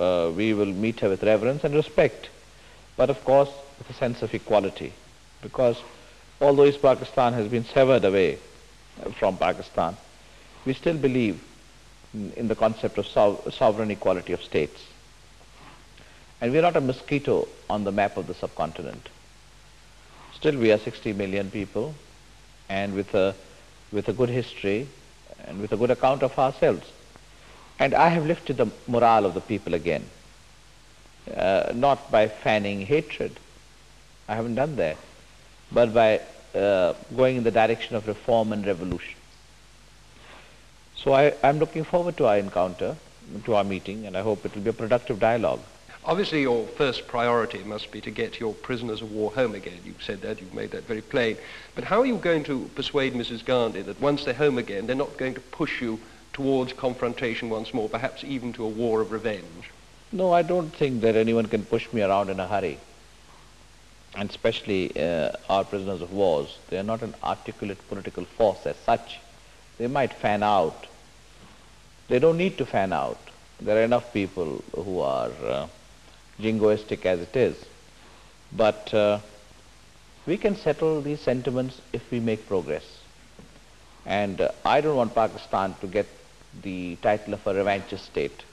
uh, we will meet her with reverence and respect, but of course with a sense of equality, because although East Pakistan has been severed away uh, from Pakistan, we still believe in, the concept of sov sovereign equality of states. And we are not a mosquito on the map of the subcontinent. Still we are 60 million people and with a, with a good history and with a good account of ourselves. And I have lifted the morale of the people again, uh, not by fanning hatred. I haven't done that, but by uh, going in the direction of reform and revolution. So I, I'm looking forward to our encounter, to our meeting, and I hope it will be a productive dialogue. Obviously, your first priority must be to get your prisoners of war home again. You've said that, you've made that very plain. But how are you going to persuade Mrs. Gandhi that once they're home again, they're not going to push you towards confrontation once more, perhaps even to a war of revenge? No, I don't think that anyone can push me around in a hurry. And especially uh, our prisoners of wars, they are not an articulate political force as such. They might fan out. They don't need to fan out. There are enough people who are uh, jingoistic as it is. But uh, we can settle these sentiments if we make progress. And uh, I don't want Pakistan to get the title of a revanchist state.